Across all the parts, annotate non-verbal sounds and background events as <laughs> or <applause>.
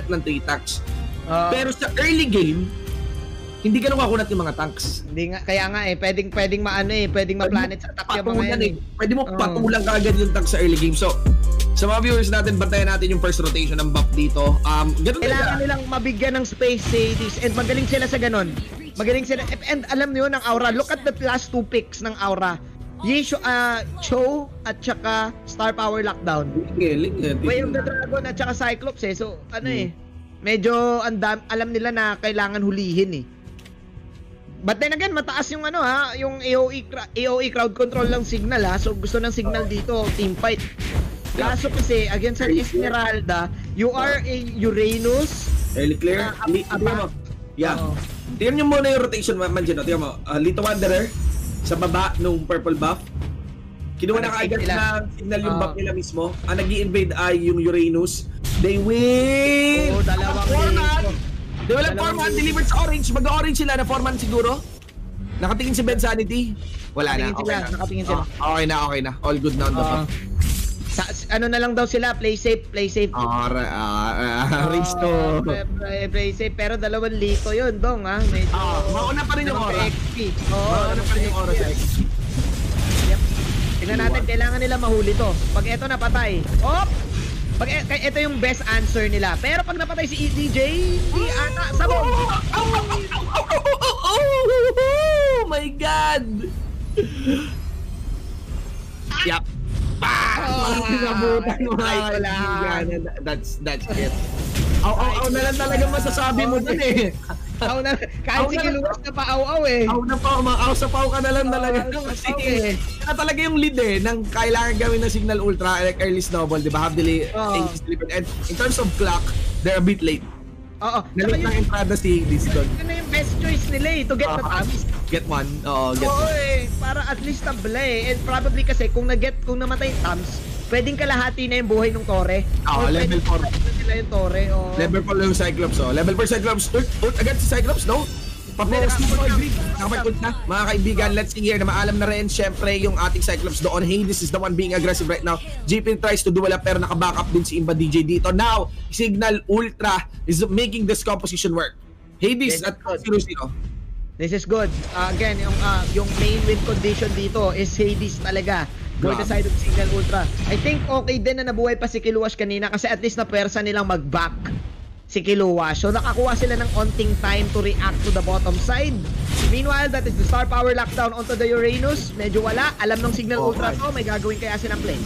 kakunat ng 3 tanks. Ah. Pero sa early game, hindi ganun kakunat yung mga tanks. Hindi nga, kaya nga eh, pwedeng, pwedeng maano eh, pwedeng ma-planet sa attack yung mga yan eh. eh. Pwede mo Oo. patulang kaagad yung tank sa early game. So, sa mga viewers natin, bantayan natin yung first rotation ng buff dito. Um, ganun Kailangan talaga. nilang mabigyan ng space si Hades and magaling sila sa ganon. Magaling sila. And alam niyo ng Aura, look at the last two picks ng Aura. Yisho, uh, Cho at saka Star Power Lockdown. Galing eh. Way of the Dragon at saka Cyclops eh. So, ano eh, medyo andam, alam nila na kailangan hulihin eh. But then again, mataas yung ano ha, yung AOE, AOE crowd control lang signal ha. So gusto ng signal dito, team fight. Kaso kasi, against an Esmeralda, you are a Uranus. Early clear. Ah, ah, tingnan mo. Yeah. Oo. Tingnan nyo muna yung rotation, man, dyan. oh. Tingnan mo. Uh, Lito Wanderer, sa baba nung purple buff. Kinuha Ah, na kaagad ng signal yung Ah. buff nila mismo. Ang nag invade ay yung Uranus. They win! Oo, dalawang Four-man! game. Di wala Dalawang four-man game. delivered sa orange. Mag-orange sila na four-man siguro. Nakatingin si Ben Sanity. Wala na. Nakatingin Okay na. nakatingin sila. Ah, okay na, okay na. All good na on the buff. Sa, ano na lang daw sila, play safe, play safe. Ah, ra- ah, ah, Ah, Risto. play, play, play safe, pero dalawang lito yun, dong ha. Medyo, Ah, mauna pa rin yung aura. XP. Oo, Mauna pa rin yung oras sa XP. Yep. Tingnan natin, kailangan nila mahuli to. Pag eto napatay, op! Pag e- ito yung best answer nila. Pero pag napatay si EDJ, di ata, sabog! Oh my God! Yep. Ah! <laughs> Oh, Pinabutan mo wala. kaibigan. That's, that's it. Aw, aw, aw na lang talaga masasabi mo dun eh. <laughs> Aw na, kahit Aw si na- Kiluwas na pa-aw-aw eh. Aw na pa, mga aw sa pau ka na lang talaga. Kasi okay. yan talaga yung lead eh, ng kailangan gawin ng Signal Ultra, like early snowball, di ba? Have delay, Oo. ages delivered. And in terms of clock, they're a bit late. Oo. Nalit ng entrada si doon. yun, na yung best choice nila eh, to get the Tamis. Get one. Oo, get one. eh, para at least tabla eh. And probably kasi kung nag-get, kung namatay Tams, pwedeng kalahati na yung buhay ng Tore. Oo, Or Ah, level pwedeng four. kalahati na nila yung Tore. Oh. Level 4 lang yung Cyclops, oh. Level 4 Cyclops. Ult, ult agad si Cyclops, no? Paporos dito, nakapag- agree. Nakapag-ult na. Mga kaibigan, let's see here na maalam na rin, syempre, yung ating Cyclops doon. Hades is the one being aggressive right now. JP tries to duel up, pero naka-backup din si Imba DJ dito. Now, Signal Ultra is making this composition work. Hades at good. 0-0. This is good. Uh, again, yung uh, yung main win condition dito is Hades talaga. For the side of Signal Ultra. I think okay din na nabuhay pa si Kiluwash kanina kasi at least na pwersa nilang mag-back si Kiluwash. So nakakuha sila ng onting time to react to the bottom side. Meanwhile, that is the star power lockdown onto the Uranus. Medyo wala. Alam ng Signal Oh, Ultra to. May gagawin kaya silang play.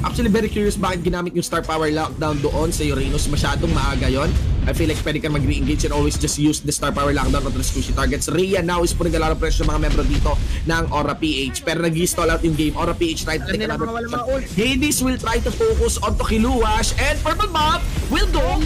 Actually, very curious bakit ginamit yung Star Power Lockdown doon sa Uranus. Masyadong maaga yon. I feel like pwede ka mag-re-engage and always just use the Star Power Lockdown on the squishy targets. Rhea now is putting a lot of pressure sa mga membro dito ng Aura PH. Pero nag-stall out yung game. Aura PH try to Alam take another. Hades will try to focus on Tokiluwash and Purple Mob will go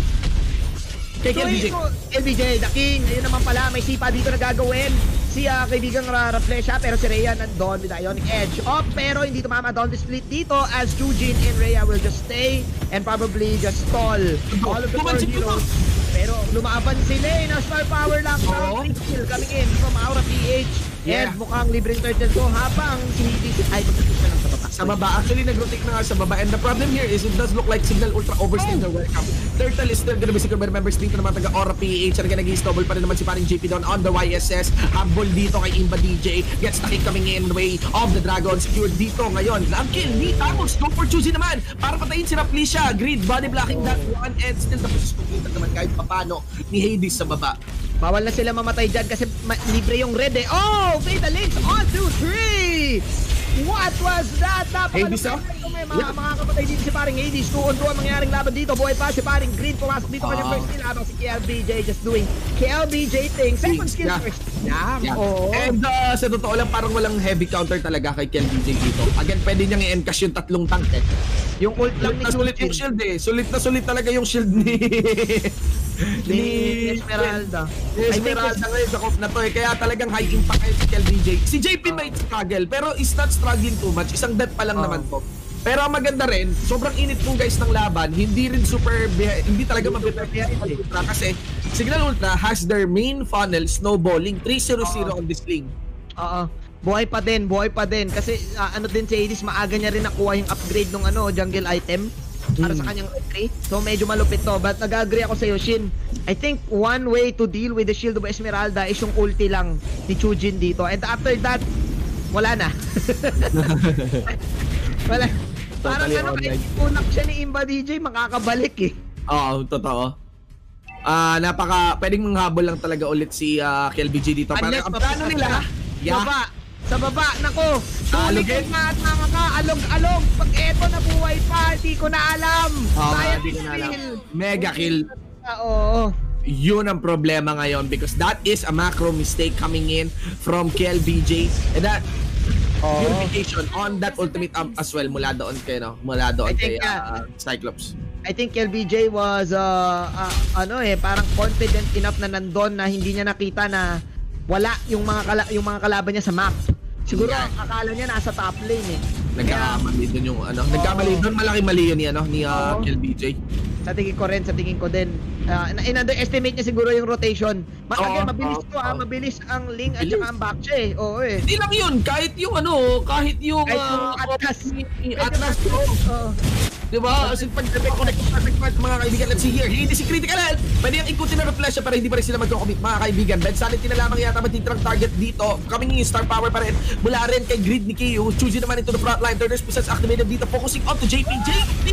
kay So, ito, LBJ, the king. Ayun naman pala, may sipa dito na gagawin. Si ah, kaibigang Rara Flesha, pero si Rhea nandun with Ionic Edge. Oh, pero hindi tumama down the split dito as Jujin and Rhea will just stay and probably just stall all of the four Tumansik heroes. Pero lumaban sila eh, na star power. Now, free kill coming in from Aura PH. Yeah. And mukhang libreng turtle to habang Hades ay magkakita lang sa baba. Sa baba. Actually, nag-rotate na nga sa baba. And the problem here is it does look like Signal Ultra overstayed their welcome. Turtle is still gonna be secure by members dito naman taga Aura PH. And nag-i-stobble pa rin naman si paring JP down on the YSS. Habol dito kay Imba DJ. Gets the kick coming in way of the Dragon. Secured dito ngayon. Ang kill ni Tamos. Go for choosing naman. Para patayin si Raplisha. Grid body blocking that one. And still the process completed naman kahit papano ni Hades sa baba. Bawal na sila mamatay dyan kasi ma- libre yung red eh. Oh! Fatal Links! On, two, three! What was that? Hades, ah? Napaka- May mga, Yeah. mga kapatay dito si paring Hades. 2 on 2 ang mangyaring laban dito. Buhay pa si paring Green. Pumasok dito kanyang Ah. first kill habang si KLBJ just doing KLBJ thing. Second skill yeah. first. Yeah. Yeah. Oo. And uh, sa totoo lang, parang walang heavy counter talaga kay DJ dito. Again, pwede niyang i-encash yung tatlong tank eh. yung ult lang ni na sulit yung shield eh. Sulit na sulit talaga yung shield ni... <laughs> Ni Esmeralda. Ni Esmeralda ngayon sa comp na to eh. Kaya talagang high impact kayo si Kel DJ. Si JP may struggle, pero is not struggling too much. Isang death pa lang Oh. naman to. Pero ang maganda rin, sobrang init po guys ng laban, hindi rin super, hindi talaga Signal eh. Ultra kasi Signal Ultra has their main funnel snowballing 300 Oo. on this lane. Oo. Buhay pa din, buhay pa din. Kasi ah, ano din si Hades, maaga niya rin nakuha yung upgrade ng ano, jungle item. Para sa kanyang entry. So medyo malupit to. But nag-agree ako sa iyo, Shin. I think one way to deal with the Shield of Esmeralda is yung ulti lang ni Chujin dito. And after that, wala na. <laughs> wala. Parang Totally ano, kahit punak siya ni Imba DJ, makakabalik eh. Oo, totoo. Ah, napaka pwedeng manghabol lang talaga ulit si ah, KLBG dito. Unless mapasok nila, yeah, Baba. Sa baba, nako. Sulit yung mga tama ka. Alog-alog. Pag eto na buhay pa, di ko na alam. Oo, Sayang di ko na alam. Mega kill. Oo. Yun ang problema ngayon because that is a macro mistake coming in from KLBJ. And that Oo. purification on that ultimate um, as well mula doon kay no, mula doon kay ah, Cyclops. I think LBJ was uh, uh, ano eh parang confident enough na nandun na hindi niya nakita na wala yung mga kala- yung mga kalaban niya sa map. Siguro Yeah. akala niya nasa top lane eh. Nagkamali doon yung ano, nagkamali doon malaki mali yun ni ano ni ah, Oo. Sa tingin ko rin, sa tingin ko din. Uh, in-underestimate niya siguro yung rotation. Ma- Oo, again, mabilis to ah, oo. mabilis ang link at saka ang siya eh. Oo eh. Hindi lang yun, kahit yung ano, kahit yung Kahit yung ah, Atlas. Atlas oh, Oo. Di ba? Kasi pag connect yung perfect match, mga kaibigan, let's see here. Hindi si Critical Health. Pwede yung ikutin na reflesh siya para hindi pa rin sila magko-commit, mga kaibigan. Ben Sanity na lamang yata matitirang target dito. Coming in, star power pa rin. Mula rin kay Grid ni Kiyo. Choosing naman into the front line. Turners possess activated dito. Focusing on to JP. JP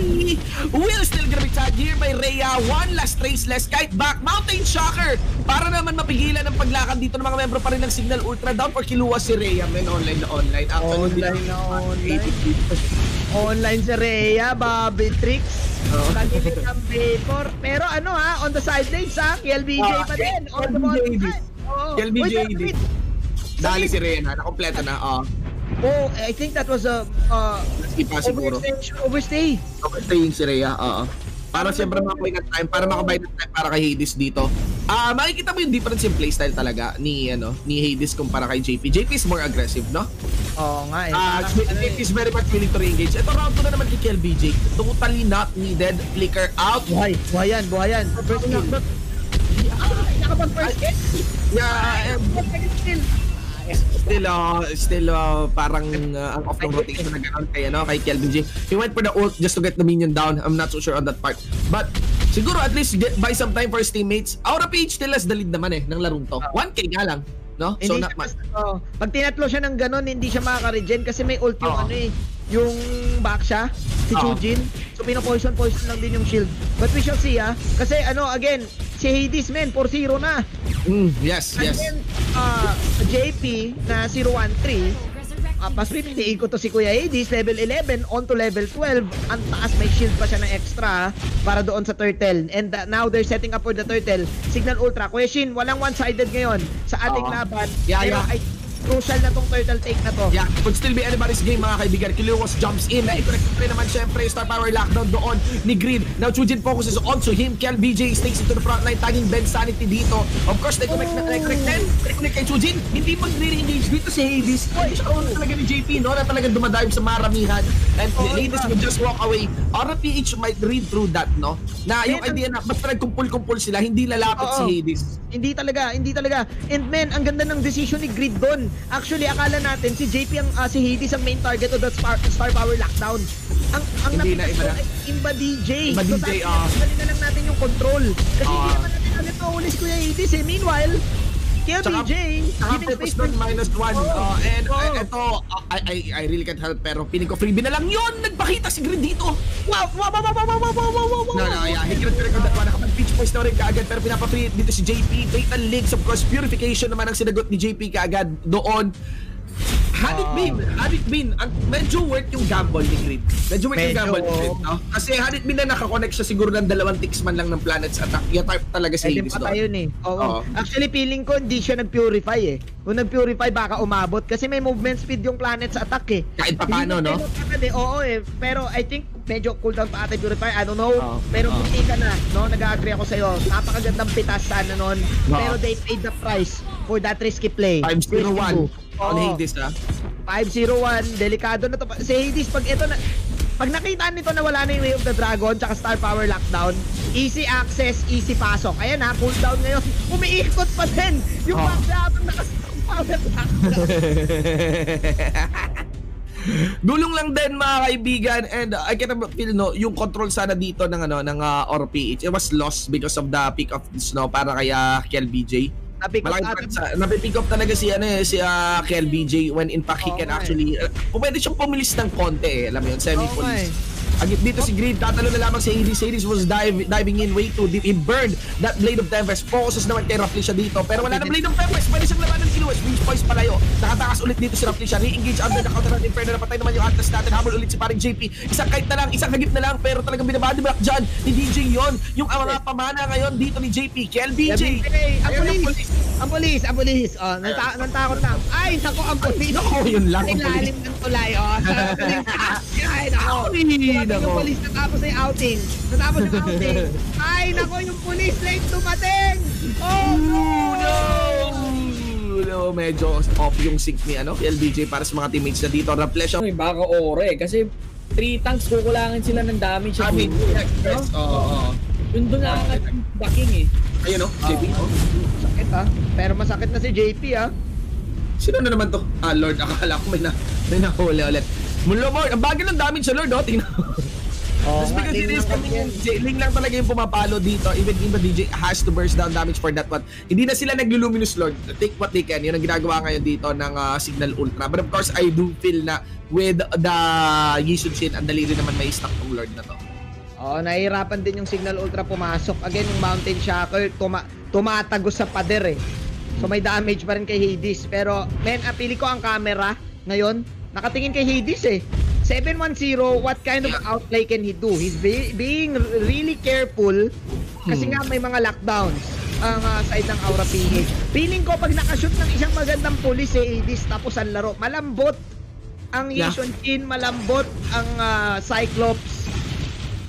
will still gonna be tagged here by Rhea. One last trace less. Kite back. Mountain Shocker. Para naman mapigilan ang paglakad dito ng mga membro pa rin ng Signal Ultra. Down for Kilua si Rhea. Men, online na online. Actually, Online na online. Online si Rhea, Bobby Tricks. Kagilit ang vapor. Pero ano ha, on the sidelines ha, KLBJ Ah, pa din. On the ball. KLBJ. Dali si Rhea na. Nakompleto na. Oh. Oh, I think that was a uh, Skip pa siguro. overstay. overstay. Yung si Rhea, oo. Para siyempre makabuy ng time, para makabuy ng time para kay Hades dito. Ah, makikita mo yung difference yung playstyle talaga ni ano, ni Hades kumpara kay JP. JP is more aggressive, no? Oo nga eh. Ah, JP ano eh. is very much willing to re-engage. Ito round 2 na naman kay KLBJ. Totally not needed. Flicker out. Buhay, buhay yan, buhay yan. First kill. Ah, nakapag first kill. Yeah, eh, Second kill. Still uh, still uh, parang uh, ang off ng rotation na gano'n kay ano kay Kelvin J. He went for the ult just to get the minion down. I'm not so sure on that part. But siguro at least get buy some time for his teammates. Aura PH still has the lead naman eh ng larong to. 1k nga lang, no? So Hindi not much. oh, pag tinatlo siya ng ganun, hindi siya makaka-regen kasi may ult yung Oo. ano eh, yung back siya, si Oo. Chujin. So pino-poison poison lang din yung shield. But we shall see ah. Kasi ano, again, si Hades men, 4-0 na. Mm, yes, And yes. then, uh, JP na 013, uh, pas pipiliin ko to si Kuya Hades, level 11, on to level 12. Ang taas, may shield pa siya na extra ah, para doon sa turtle. And uh, now they're setting up for the turtle. Signal Ultra. Kuya Shin, walang one-sided ngayon sa ating Oo. laban. Yeah, pero yeah. I, crucial na tong turtle take na to. Yeah, could still be anybody's game mga kaibigan. Kiliwas jumps in. Na-correct rin naman syempre yung star power lockdown doon ni Green. Now Chujin focuses on to him. Kel BJ stays into the front line tagging Ben Sanity dito. Of course, na-connect na na-connect din. Na-connect kay Chujin. Hindi mag re-engage dito si Hades. Hindi siya kauna talaga ni JP, no? Na talagang dumadive sa maramihan. And Hades diba? would just walk away. RPH might read through that, no? Na yung idea na basta nagkumpul-kumpul sila, hindi lalapit si. Hades. Hindi talaga, hindi talaga. And men, ang ganda ng decision ni Grid doon. Actually, akala natin si JP ang ah, si Hades ang main target of that star, star power lockdown. Ang ang Hindi na, iba na. ay Imba DJ. Imba so, DJ, ah. dali na lang natin yung control. Kasi hindi Ah. naman natin ulit maulis Kuya Hades eh. Meanwhile, Kaya Tsaka- BJ, giving space for minus one. Oo. Uh, and Oo. uh, ito, uh, I, I, I really can't help pero piling ko freebie na lang yun. Nagpakita si Grid dito. Wow! Wow! Wow! Wow! Wow! Wow! Wow! Wow! Wow! No, no, yeah. He can't record that one. Nakapag-pitch points na rin kaagad pero pinapa-free dito si JP. Fatal Links, of course, Purification naman ang sinagot ni JP kaagad doon. Had it Ah. been, had it been, ang, medyo worth yung gamble ni Grid. Medyo worth yung Medyo, gamble ni Grid, no? Kasi had it been na nakakonect siya siguro ng dalawang ticks man lang ng Planets Attack, yung type talaga si Pwede Hades doon. tayo eh. Oo. Oo. Actually, feeling ko hindi siya nag-purify eh. Kung nag-purify, baka umabot. Kasi may movement speed yung planet sa attack eh. Kahit pa paano, no? eh. Oo eh. Pero I think medyo cooldown pa ata yung purify. I don't know. Oo. Pero hindi ka na. No? Nag-agree ako sa'yo. Napakagandang pitas sana nun. Oo. Pero they paid the price for that risky play. 501 on. Hades, ha? 501, delikado na to. Si Hades, pag ito na, pag nakita nito na wala na yung Way of the Dragon tsaka Star Power Lockdown, easy access, easy pasok. Ayan ha, cooldown ngayon. Umiikot pa din yung Oh. back habang naka Star Power Lockdown. <laughs> Gulong lang din mga kaibigan and uh, I can feel no yung control sana dito ng ano ng uh, PH it was lost because of the pick of the snow para kay uh, Kel BJ. Napick up natin. sa napipick up talaga si ano eh, si uh, Kel BJ when in fact he Oo can eh. actually uh, pwede siyang pumilis ng konti eh, alam mo yun, semi Oo nga police. eh. Agit dito si Green, tatalo na lamang si Hades. Hades was dive, diving in way too deep. He burned that Blade of Tempest. Focuses naman kay Rafflesia dito. Pero wala na Blade of Tempest. Pwede siyang labanan si Lewis. Beach Boys palayo. Nakatakas ulit dito si Rafflesia. Re-engage under the counter ng Inferno. Napatay naman yung Atlas natin. Habol ulit si paring JP. Isang kite na lang, isang hagip na lang. Pero talagang binabody block dyan ni DJ yon Yung ang mga pamana ngayon dito ni JP. Kel BJ. Ang pulis! Ang pulis! Ang pulis! Oh, nanta nantakot lang. Ay, nako, ang pulis! Nako, yun lang, ang lalim ng tulay, oh. <laughs> Ay, nako. Ay, nako. yung pulis, natapos na yung outing. Natapos yung <laughs> outing. Ay, nako, yung pulis late dumating! Oh, no! No! No, medyo off yung sync ni ano, LBJ para sa mga teammates na dito. Rafflesia Ay, baka ore kasi 3 tanks kukulangan sila ng damage sa I mean, dulo. yes, oo. oo. Yun doon na ang backing eh. Ayun oh, JP. oh. Sakit, ha? Pero masakit na si JP, ha? Sino na naman to? Ah, Lord, akala ko may na may nahuli ulit. Mulo Lord, ang bagay ng damage sa Lord, oh. Tingnan mo. <laughs> Oh, Just because it is coming Ling lang talaga yung pumapalo dito. Even Imba DJ has to burst down damage for that one. Hindi na sila nagluminous Lord. Take what they can. Yun ang ginagawa ngayon dito ng ah, Signal Ultra. But of course, I do feel na with the Yisun Shin, ang dali rin naman may stock tong Lord na to. Oo, nahihirapan din yung Signal Ultra pumasok. Again, yung Mountain Shackle, tuma tumatagos sa pader eh. So may damage pa rin kay Hades. Pero, men, apili ko ang camera ngayon. Nakatingin kay Hades eh. 710, what kind of outplay can he do? He's be- being really careful kasi Hmm. nga may mga lockdowns ang ah, side ng Aura PH. Feeling ko pag nakashoot ng isang magandang pulis eh, Hades tapos ang laro, malambot ang Yeah. Yishun Chin, malambot ang ah, Cyclops.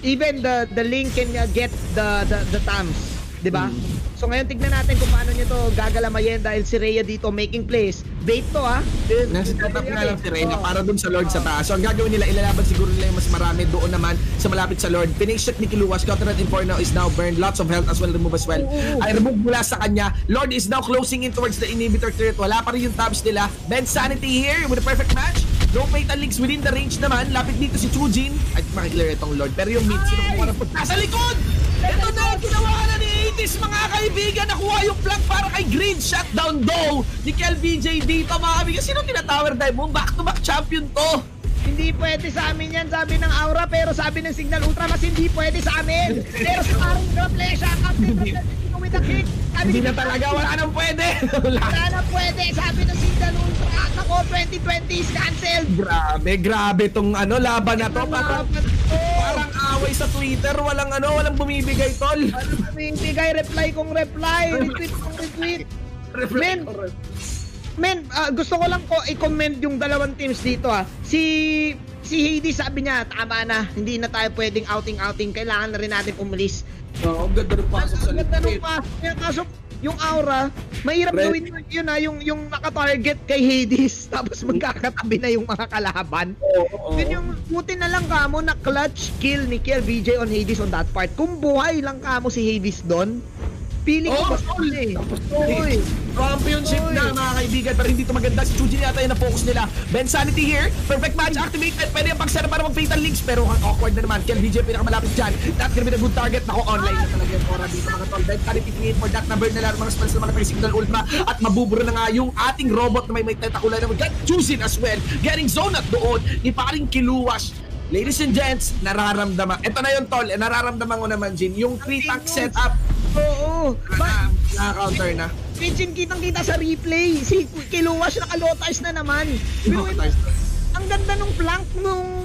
Even the the link can uh, get the the, the thumbs, 'di ba? Hmm. So ngayon tignan natin kung paano niyo to gagalamayin dahil si Rhea dito making plays. Bait to ha. Nasa tatap nga lang si Reyna Oo. para dun sa Lord sa taas. So ang gagawin nila, ilalaban siguro nila yung mas marami doon naman sa malapit sa Lord. Pinake ni Kiluwas. Counter at Inferno is now burned. Lots of health as well remove as well. Ay remove mula sa kanya. Lord is now closing in towards the inhibitor turret. Wala pa rin yung tabs nila. Ben Sanity here with a perfect match. No fatal links within the range naman. Lapit dito si Chujin. Ay makiklear itong Lord. Pero yung mid, sino kumuha ng punta? Nasa likod! Ito na, ginawa na ni 80s mga kaibigan. Nakuha yung flank para kay Green. Shutdown daw ni KLBJ dito mga kaibigan. Sino tinatower dive mo? Back-to-back champion to. Hindi pwede sa amin yan, sabi ng Aura, pero sabi ng Signal Ultra, mas hindi pwede sa amin. <laughs> Pero sa parang Raplesha, Captain Raplesha with a kick. Sabi Hindi na talaga. Wala nang pwede. <laughs> Wala. Wala na pwede, sabi ng Signal Ultra. Ako, 2020 is cancelled. Grabe, grabe tong ano, laban na to. Parang, parang away sa Twitter. Walang ano, walang bumibigay, tol. Ano bigay reply kong reply, retweet kong retweet. Men, men, ah, gusto ko lang ko i-comment yung dalawang teams dito ah. Si si Hades sabi niya, tama na, hindi na tayo pwedeng outing-outing, kailangan na rin natin umalis. Oo, ang ganda ng pasok sa Ang ganda nung likod. pa, kaya kaso yung aura, mahirap Pre- gawin yun, yun ah, yung, yung naka-target kay Hades, <laughs> tapos magkakatabi na yung mga kalaban. Oo, oo. Yun yung buti na lang kamo na clutch kill ni Kiel VJ on Hades on that part. Kung buhay lang kamo si Hades doon, feeling ko Oh, basta tol. eh. Tapos Oy. Championship Oy. na mga kaibigan pero hindi to maganda. Si Chujin yata yung na-focus nila. Ben Sanity here. Perfect match activated pwede yung pagsara para mag fatal links pero ang awkward na naman. Kel VJ pinakamalapit dyan. That gonna be the good target. Nako online na talaga yung aura dito mga tol. Ben Sanity tingin for that number nila. Mga spells na mga tayo signal ultra. At mabubura na nga yung ating robot na may may tentakulay naman get Chujin as well. Getting zone at doon ni paring Kiluwas Ladies and gents, nararamdaman. Ito na yung tol, eh, nararamdaman ko naman, Jin. Yung 3 tank setup, Oo. Ba- na, na-counter na. Pinchin kitang-kita sa replay. Si Kiluwas nakalotize na naman. Pero ang ganda nung flank nung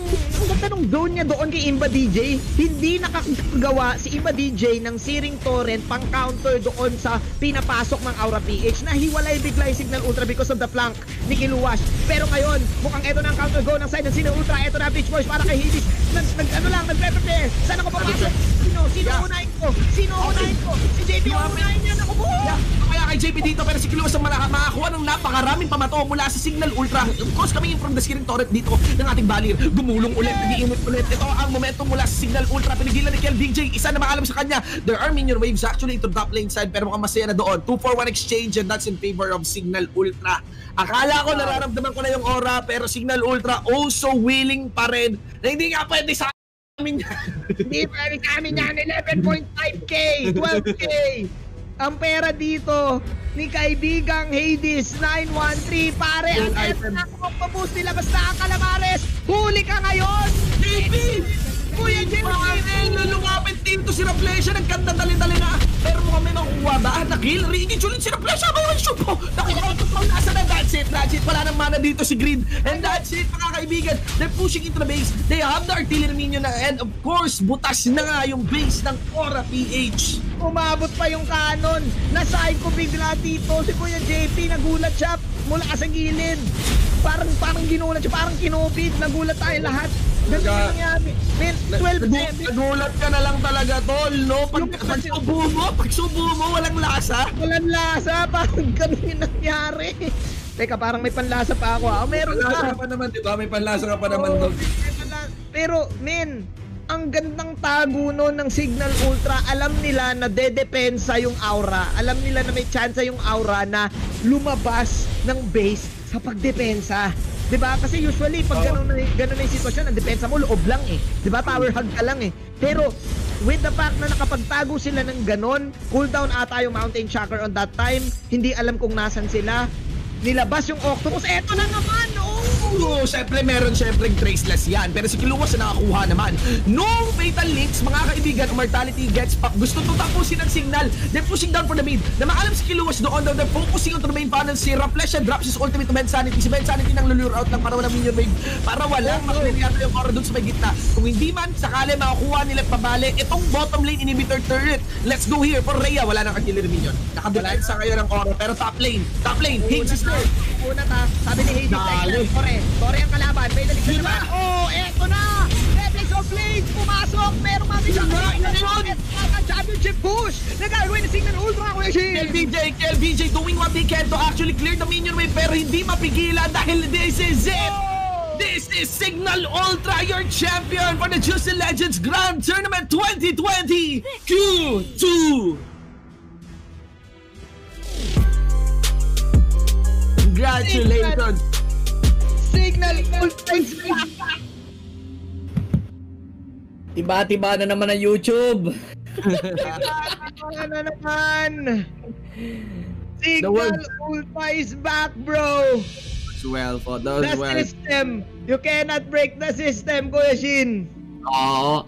ang ganda nung zone niya doon kay Imba DJ. Hindi nakagawa si Imba DJ ng Searing Torrent pang counter doon sa pinapasok ng Aura PH na hiwalay bigla yung Signal Ultra because of the flank ni Kiluwas. Pero ngayon, mukhang eto na ang counter go ng side ng Signal Ultra. Eto na Beach Boys para kay Hades. Nag, nag ano lang, nagpe-prepare. Saan ako papasok? Sino? Sino Yeah. unahin ko? Sino unahin ko? Si JP ang unahin niya. Naku po! Yeah. Kaya kay JP dito pero si Kiluwas ang makakuha ng napakaraming pamato mula sa Signal Ultra. Of course, coming in from the screen turret dito ng ating balir. Gumulong ulit, nag-iinit ulit. Ito ang momentum mula sa Signal Ultra. Pinigilan ni Kel DJ. Isa na maalam sa kanya. There are minion waves actually into top lane side pero mukhang masaya na doon. 2-4-1 exchange and that's in favor of Signal Ultra. Akala ko nararamdaman ko na yung aura pero Signal Ultra also willing pa rin na hindi nga pwede sa amin yan. Hindi pwede sa amin yan, 11.5k, 12k. Ang pera dito ni kaibigang Hades 913 pare ang item. effort ng paboost nila basta ang kalamares huli ka ngayon JP! Kuya Bakit na lumapit dito si Raplesha? Nagkanta dali-dali na. Pero may makukuha ba? Ah, nakill. Riigit ulit si Raplesha. Ba yung shoot po? Nakuha ko pang nasa na. That's it. That's it. Wala nang mana dito si Green. And that's it, mga kaibigan. They're pushing into the base. They have the artillery minion na. And of course, butas na nga yung base ng Aura PH. umabot pa yung kanon nasahin ko bigla dito si Kuya JP nagulat siya mula sa gilid parang parang ginulat siya. Parang kinupid nagulat tayo lahat. Ganun yung nangyari. Men 12 Nagu- seconds Nagulat ka na lang talaga, tol, no? Pag, Yung- pag subo mo, pag subo mo, walang lasa. walang lasa. <laughs> Parang ganun yung nangyari. Teka parang may panlasa pa ako ah. Meron Panlasa pa. ka pa naman, di ba? May panlasa ka pa naman Oo, may panlasa. pero men ang gandang tago nun ng Signal Ultra, alam nila na dedepensa yung aura. Alam nila na may chance yung aura na lumabas ng base sa pagdepensa. 'Di ba? Kasi usually pag ganun na, ganun na yung sitwasyon, ang depensa mo loob lang eh. 'Di ba? Tower hug ka lang eh. Pero with the fact na nakapagtago sila ng ganun, cooldown ata yung Mountain Chakra on that time, hindi alam kung nasan sila. Nilabas yung Octopus, eto na naman! Oh! Oo, syempre meron syempre traceless yan. Pero si Kiluwas na nakakuha naman. Nung Fatal Links, mga kaibigan, Immortality gets pop. Gusto to tapusin ang signal. They're pushing down for the mid. Na maalam si Kiluwas doon daw, they're focusing on the main funnel. Si Raplesha drops his ultimate to Ben Sanity. Si Ben Sanity nang lulure out lang para walang minion wave. Para walang makinig yata yung aura doon sa may gitna. Kung hindi man, sakali makakuha nila pabali. Itong bottom lane inhibitor turret. Let's go here for Rhea. Wala nang killer minion. Nakadepensa ngayon ang aura. Pero top lane, top lane, Higgs is there. Una ta, sabi ni Hades. Tyler, Tore, Tore ang kalaban, may dalig Yun na naman. na. Oh, eto na! Reflex of Blades, pumasok, yun yun. ang championship push! Nagagawin ni Signal Ultra, Kuya Shin! KLBJ, KLBJ doing what they can to actually clear the minion wave pero hindi mapigilan dahil this is it! This is Signal Ultra, your champion for the Juicy Legends Grand Tournament 2020 Q2! Congratulations! Signal is back! Tiba-tiba na naman ang YouTube. Ano na naman? Signal Ultra is back, bro! well for The system! You cannot break the system, Kuya Shin! Oo.